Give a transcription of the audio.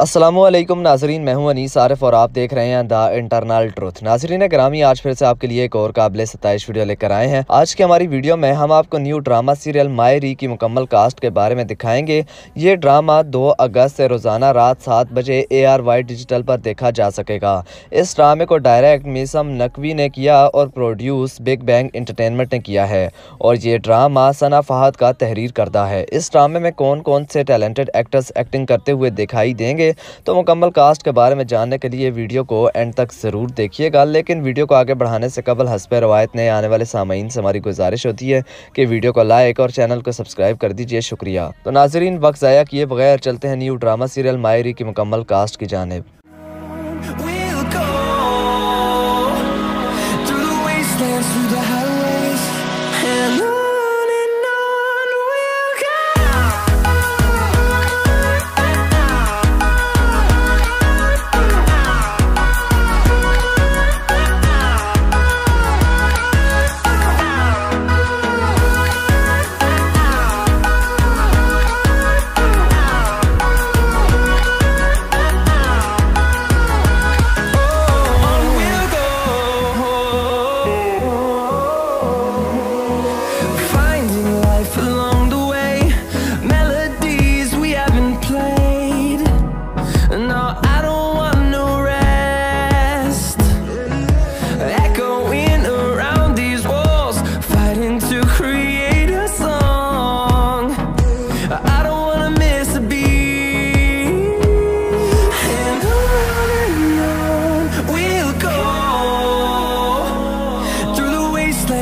असलम नाजरीन, मैं हूँ अनीस आरिफ और आप देख रहे हैं द इंटरनल ट्रुथ। नाजरीन, ग्रामी आज फिर से आपके लिए एक और काबिल सताइश वीडियो लेकर आए हैं। आज की हमारी वीडियो में हम आपको न्यू ड्रामा सीरियल मायरी की मुकम्मल कास्ट के बारे में दिखाएँगे। ये ड्रामा 2 अगस्त से रोज़ाना रात सात बजे ए आर वाई डिजिटल पर देखा जा सकेगा। इस ड्रामे को डायरेक्ट मीसम नकवी ने किया और प्रोड्यूस बिग बैंग इंटरटेनमेंट ने किया है और ये ड्रामा सना फहद का तहरीर करता है। इस ड्रामे में कौन कौन से टैलेंटेड एक्टर्स एक्टिंग करते हुए दिखाई देंगे? तो मुकम्मल कास्ट के बारे में जानने के लिए वीडियो को एंड तक ज़रूर देखिएगा, लेकिन वीडियो को आगे बढ़ाने से कबल हसब रवायत ने आने वाले सामीन से हमारी गुजारिश होती है कि वीडियो को लाइक और चैनल को सब्सक्राइब कर दीजिए, शुक्रिया। तो नाजरीन, वक्त ज़ाया किए बगैर चलते हैं न्यू ड्रामा सीरियल मायरी की मुकम्मल कास्ट की जानब।